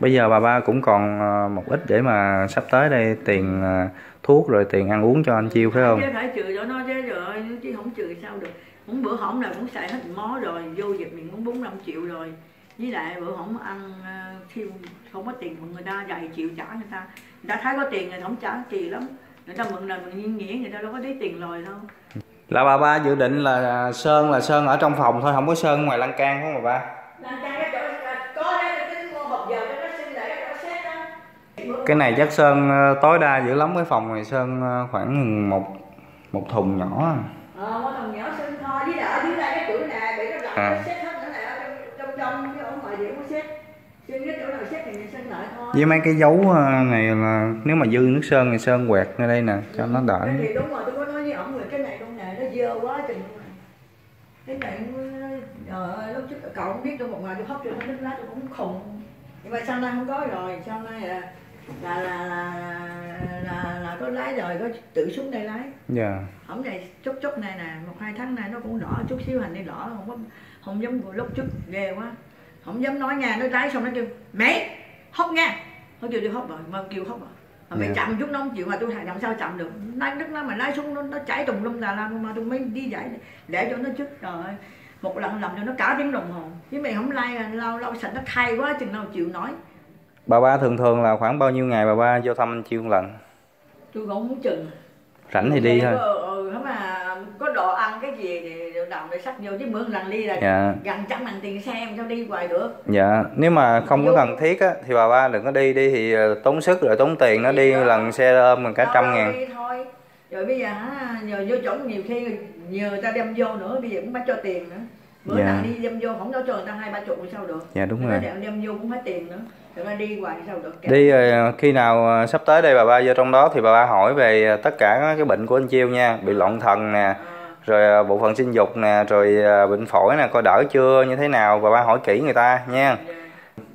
bây giờ bà ba cũng còn à, một ít để mà sắp tới đây tiền à, thuốc rồi tiền ăn uống cho anh Chiêu phải không? Chứ phải trừ cho nó chứ rồi chứ không trừ sao được. Muốn bữa hổm là cũng xài hết mó rồi vô việc mình cũng bốn năm triệu rồi. Với lại bữa hổm ăn ờ, thêm không có tiền của người ta vài triệu trả người ta. Người ta thấy có tiền người ta không trả kỳ lắm. Người ta mừng là mình nghĩa người ta đâu có thấy tiền lời đâu. Là bà ba dự định là sơn là sơn ở trong phòng thôi không có sơn ngoài lan can phải không bà ba? Lan can cái chỗ là có đấy cái mua hộp giờ cho nó xin lại cái chỗ xét đó cái này chắc sơn ờ, tối đa dữ lắm cái phòng này sơn ờ, khoảng một một thùng nhỏ. Ờ có thằng nhỏ xin thôi với ở dưới đây cái cửa nè để nó lọc À. xét hết nữa ở trong trong trong chứ ở ngoài không có xét xin cái chỗ nào xét thì xin lại thôi. Với mấy cái dấu ờ, này là nếu mà dư nước sơn thì sơn quẹt ngay đây nè cho nó đỡ thì đúng rồi tôi có nói với ổng là cái này trong này nó dơ quá chừng cái này trời ơi lúc trước cậu không biết tôi một ngày tôi hấp cho nó nước lá tôi cũng khùng. Nhưng mà sau này không có rồi sau này là là là là, là, là có lái rồi có tự xuống đây lái. Dạ. Ổng này chút chút này nè một hai tháng này nó cũng đỏ chút xíu hành đi đỏ không có không giống lúc trước ghê quá. Không dám nói nha nó lái xong nó kêu mẹ hốc nha. Nó kêu đi hốc rồi. Mà kêu hốc rồi. Mà mày Dạ. chậm chút nó không chịu mà tôi làm sao chậm được. Lái nước nó mà lái xuống nó, nó chảy tùm lum là làm mà tôi mới đi giải để cho nó chút rồi một lần làm cho nó cả tiếng đồng hồ. Chứ mày không lai là lau lau sạch nó thay quá chừng nào chịu nói bà ba thường thường là khoảng bao nhiêu ngày bà ba vô thăm anh Chiêu một lần tôi cũng muốn chừng. Rảnh thì đi thôi. ừ, ừ, mà có đồ ăn cái gì thì đồng để sắc vô chứ mượn lần đi là dạ. gần trăm ngàn tiền xe em sao đi hoài được. Dạ. Nếu mà không có cần thiết á thì bà ba đừng có đi đi thì ờ, tốn sức rồi tốn tiền nó đi lần xe ôm mình cả Đâu trăm ngàn. đi thôi. Rồi bây giờ nhờ vô chỗ nhiều khi nhờ ta đem vô nữa bây giờ cũng phải cho tiền nữa bữa Dạ. nào đi đem vô không có cho người ta hai ba chục sao được. Dạ đúng rồi. đem vô cũng phải tiền nữa. Rồi đi hoài sao được đi ờ, khi nào ờ, sắp tới đây bà ba vô trong đó thì bà ba hỏi về ờ, tất cả cái bệnh của anh Chiêu nha. Bị loạn thần nè À, rồi bộ phận sinh dục nè rồi bệnh phổi nè coi đỡ chưa như thế nào? Bà ba hỏi kỹ người ta nha. Dạ.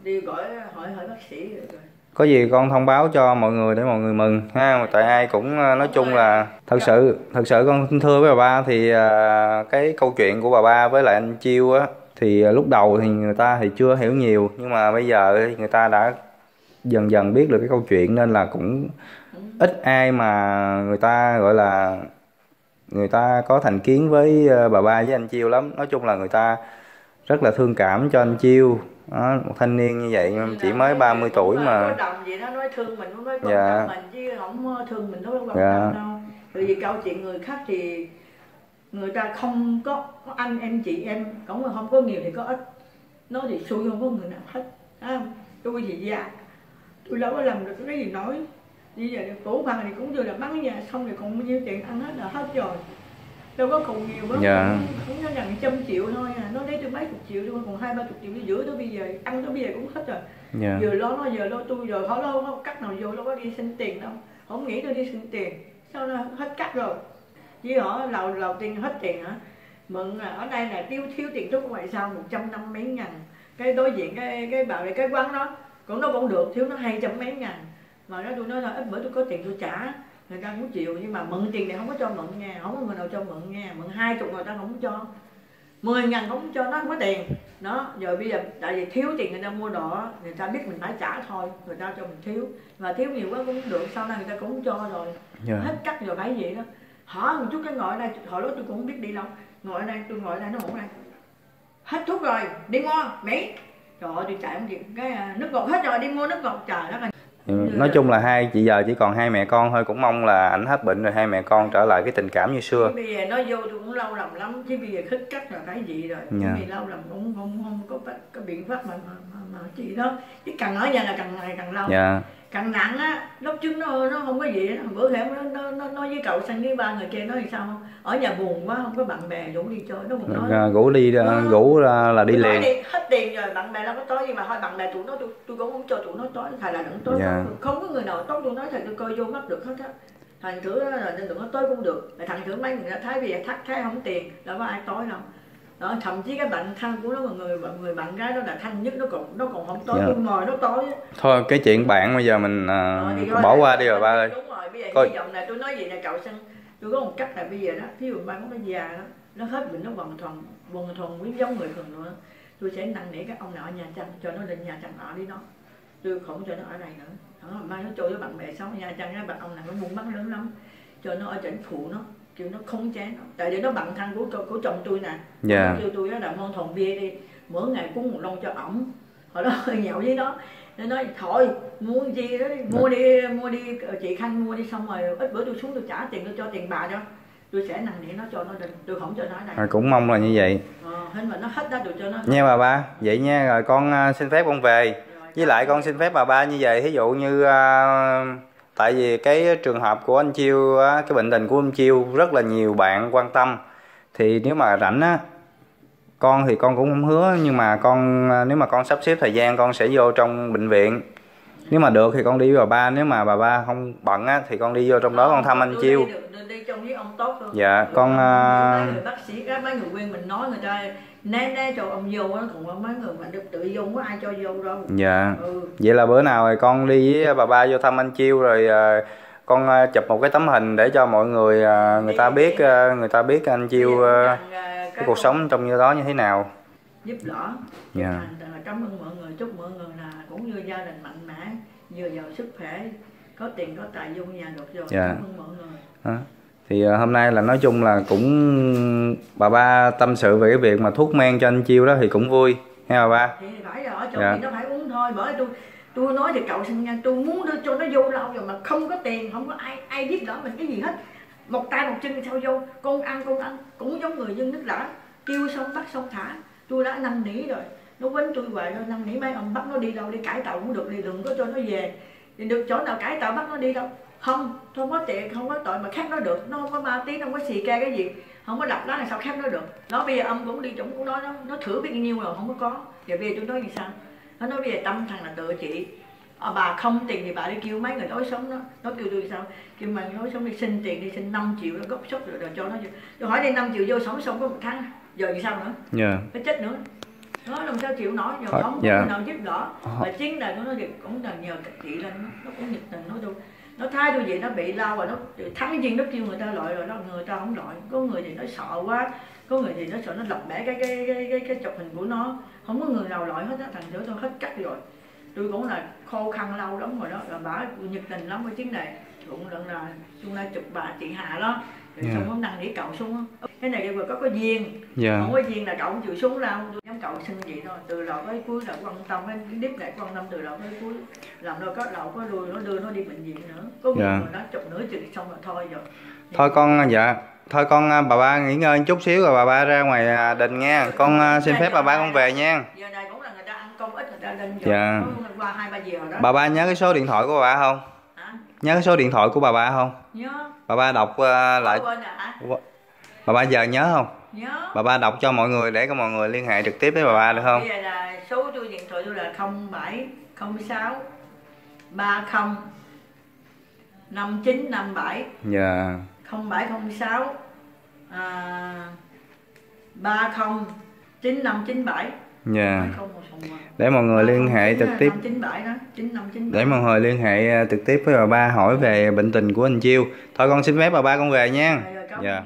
đi gọi hỏi hỏi bác sĩ rồi rồi có gì con thông báo cho mọi người để mọi người mừng, ha? Tại ai cũng ờ, nói chung là thật sự thật sự con thưa với bà ba thì ờ, cái câu chuyện của bà ba với lại anh chiêu á, thì ờ, lúc đầu thì người ta thì chưa hiểu nhiều, nhưng mà bây giờ thì người ta đã dần dần biết được cái câu chuyện nên là cũng ít ai mà người ta, gọi là, người ta có thành kiến với bà ba với anh chiêu lắm. Nói chung là người ta rất là thương cảm cho anh chiêu đó, một thanh niên như vậy chỉ mới 30 tuổi mà. nói nói Dạ. tâm mình chứ không thương mình nó không quan Dạ. bởi vì câu chuyện người khác thì người ta không có, anh em chị em cũng không có nhiều thì có ít. Nó thì xui không có người nào hết à, tôi thì già tôi đâu có làm được cái gì nói. Bây giờ cổ phần thì cũng vừa là bán nhà xong rồi còn bao nhiêu tiền ăn hết là hết rồi đâu có còn nhiều đâu Dạ. cũng có gần trăm triệu thôi à. Nó lấy tôi mấy chục triệu thôi còn hai ba chục triệu đi giữa tới bây giờ ăn tới bây giờ cũng hết rồi. Dạ. Giờ lo nó giờ lo tôi rồi họ lo không cắt nào vô đâu có đi xin tiền đâu. Không nghĩ tôi đi xin tiền. Sao nó hết cắt rồi? Chỉ họ lầu lầu tiền hết tiền hả? Mượn là ở đây là tiêu thiếu tiền thuốc ngoại sao một trăm năm mấy ngàn. Cái đối diện cái cái bảo cái quán đó cũng nó cũng được thiếu nó hai trăm mấy ngàn. Mà nó tôi nói là ít bữa tôi có tiền tôi trả người ta cũng chịu nhưng mà mượn tiền thì không có cho mượn nha. Không có người nào cho mượn nha. Mượn hai chục người ta không cho. Mười ngàn không cho nó không có tiền. Đó giờ bây giờ tại vì thiếu tiền người ta mua đồ người ta biết mình phải trả thôi. Người ta cho mình thiếu. Và thiếu nhiều quá cũng được sau này người ta cũng cho rồi. Dạ. Hết cắt rồi phải vậy đó. Hỏi một chút cái ngồi ở đây hỏi lúc tôi cũng không biết đi đâu. Ngồi ở đây tôi ngồi ở đây nó ngủ đây. Hết thuốc rồi đi mua mỹ. Trời ơi tôi chạy không kịp. Cái à, nước ngọt hết rồi đi mua nước ngọt. Trời đất ơi Ừ, nói chung là hai chị giờ chỉ còn hai mẹ con thôi cũng mong là ảnh hết bệnh rồi hai mẹ con trở lại cái tình cảm như xưa. Bây giờ nó vô tôi cũng lâu lòng lắm chứ bây giờ khích cắt là cái gì rồi. Dạ. vì lâu lòng cũng không không có có biện pháp mà mà, mà, mà chị đó. Chứ càng ở nhà là càng ngày càng lâu. Dạ càng nặng á lúc trước nó nó không có gì á. bữa hẻm nó nó nó nói với cậu sang với ba người kia nói sao không? Ở nhà buồn quá không có bạn bè rủ đi chơi. Nó còn nói. à, rủ đi Nó- rủ ra là đi liền. hết tiền rồi bạn bè đâu có tối nhưng mà thôi bạn bè tụi nó tôi, tôi cũng không cho tụi nó tối thà là đừng tối Dạ. không có người nào tốt tôi nói thầy tôi coi vô mắt được hết á. Thành thử là nên đừng có tối cũng được. Mà thành thử mấy người bây giờ thắt thấy không tiền đâu có ai tối đâu đó thậm chí cái bạn thân của nó mà người người bạn gái đó là thân nhất nó còn nó còn không tối Dạ. tôi ngồi nó tối á. thôi cái chuyện bạn bây giờ mình à, thì thôi. bỏ qua đi rồi ba ơi. Đúng rồi bây giờ Coi- hy vọng là tôi nói gì là cậu sinh tôi có một cách là bây giờ đó ví dụ ba nó già đó nó hết bệnh nó hoàn toàn hoàn toàn quý giống người thường nữa tôi sẽ năn nỉ các ông nào ở nhà chăn cho nó lên nhà chăn ở đi đó tôi không cho nó ở đây nữa. Đó, mai nó trôi với bạn bè sống nhà chăn cái bạn ông nào nó buôn bán lớn lắm cho nó ở trên phụ nó kêu nó không chán. Tại vì nó bằng thân của của chồng tôi nè. Dạ. nó kêu tôi đó là môn thòn bia đi mỗi ngày cúng một lon cho ổng. Hồi đó hơi nhậu với nó. Nó nói thôi mua gì đó đi mua đi mua đi ờ, chị khanh mua đi. Xong rồi ít bữa tôi xuống tôi trả tiền tôi cho tiền bà cho. Tôi sẽ năn nỉ nó cho nó định. Tôi không cho nó đây. À, cũng mong là như vậy. Ờ, hình mà nó hết đó tôi cho nó. Nha bà ba vậy nha rồi con à, xin phép con về. Rồi, với lại con xin phép bà ba như vậy thí dụ như à, tại vì cái trường hợp của anh chiêu á, cái bệnh tình của anh chiêu rất là nhiều bạn quan tâm. Thì nếu mà rảnh á con thì con cũng không hứa nhưng mà con à, nếu mà con sắp xếp thời gian con sẽ vô trong bệnh viện nếu mà được thì con đi với bà ba nếu mà bà ba không bận á thì con đi vô trong đó con thăm anh tôi chiêu. đi được- đi trong với ông tốt luôn. Dạ, Rồi con, người bác sĩ các mấy người quen mình nói người ta né né cho ông vô á còn mấy người mà được tự vô có ai cho vô đâu. Dạ. Ừ. Vậy là bữa nào thì con đi với bà ba vô thăm anh chiêu rồi à, con chụp một cái tấm hình để cho mọi người người ta biết à, người ta biết anh chiêu à, cái cuộc sống trong như đó như thế nào. Giúp đỡ. Dạ. Cảm ơn mọi người chúc mọi người cũng như gia đình mạnh mẽ vừa giàu sức khỏe có tiền có tài vô nhà được rồi Dạ. cảm ơn mọi người Đó. thì à, hôm nay là nói chung là cũng bà ba tâm sự về cái việc mà thuốc men cho anh chiêu đó thì cũng vui ha bà ba thì phải rồi ở chỗ Dạ. thì nó phải uống thôi bởi tôi tôi nói thì cậu sinh nha tôi muốn đưa cho nó vô lâu rồi mà không có tiền không có ai ai giúp đỡ mình cái gì hết một tay một chân sao vô con ăn con ăn cũng giống người dân nước lã kêu xong bắt xong thả tôi đã năn nỉ rồi nó quấn tôi hoài nó năn nỉ mấy ông bắt nó đi đâu đi cải tạo cũng được đi đừng có cho nó về. Thì được chỗ nào cải tạo bắt nó đi đâu? Không không có tiền không có tội mà khác nó được. Nó không có ma tí nó không có xì ke cái gì. Không có đập nó là sao khác nó được? Nó bây giờ ông cũng đi chúng cũng nói nó nó thử biết nhiêu rồi không có có. Giờ bây giờ tôi nói gì sao? Nó nói bây giờ tâm thằng là tự trị. À, bà không tiền thì bà đi kêu mấy người đối sống đó. Nó kêu tôi sao? Kêu mà đối sống đi xin tiền đi xin 5 triệu nó góp sốc rồi, rồi cho nó tôi hỏi đi 5 triệu vô sống xong có một tháng. Giờ thì sao nữa? Dạ. Nó chết nữa nó làm sao chịu nổi giờ Ờ, không dạ. nào giúp đỡ. Ờ. mà chính là nó việc cũng là nhờ các chị lên nó, nó cũng nhiệt tình nó đâu nó thay tôi vậy nó bị lao rồi nó thắng cái gì nó kêu người ta loại rồi đó người ta không loại có người thì nó sợ quá có người thì nó sợ nó lật bẻ cái cái cái cái, cái chụp hình của nó. Không có người nào loại hết á thành thử tôi hết cách rồi. Tôi cũng là khô khăn lâu lắm rồi đó là bà nhiệt tình lắm cái chuyến này. Cũng lần là chung là chụp bà chị Hà đó Dạ. xong có năng để cậu xuống cái này kêu có có duyên. Dạ. Không có duyên là cậu không chịu xuống đâu. Giống cậu xin vậy thôi. Từ đầu tới cuối là quan tâm cái clip này quan tâm từ đầu tới cuối. Làm đâu có đầu có đuôi nó đưa nó đi bệnh viện nữa. Có một Dạ. người nó chụp nửa chừng xong rồi thôi rồi. Thôi con dạ. Thôi con à, bà ba nghỉ ngơi chút xíu rồi bà ba ra ngoài à, đình nha. Con à, xin phép bà ba con về nha. Giờ này cũng là người ta ăn cơm ít người ta lên Dạ. qua hai ba giờ đó. Bà ba nhớ cái số điện thoại của bà ba không nhớ cái số điện thoại của bà ba không? Nhớ. Bà ba đọc à, lại. bà ba giờ nhớ không? Nhớ. Bà ba đọc cho mọi người để cho mọi người liên hệ trực tiếp với bà ba được không? Bây giờ là số tôi điện thoại tôi là 07 06 30 5957 dạ. 0706 à, 30 9597 dạ. 7011. để mọi người liên hệ trực tiếp. 597 đó 9597 để mọi người liên hệ trực tiếp với bà ba hỏi về bệnh tình của anh Chiêu. Thôi con xin phép bà ba con về nha. Dạ.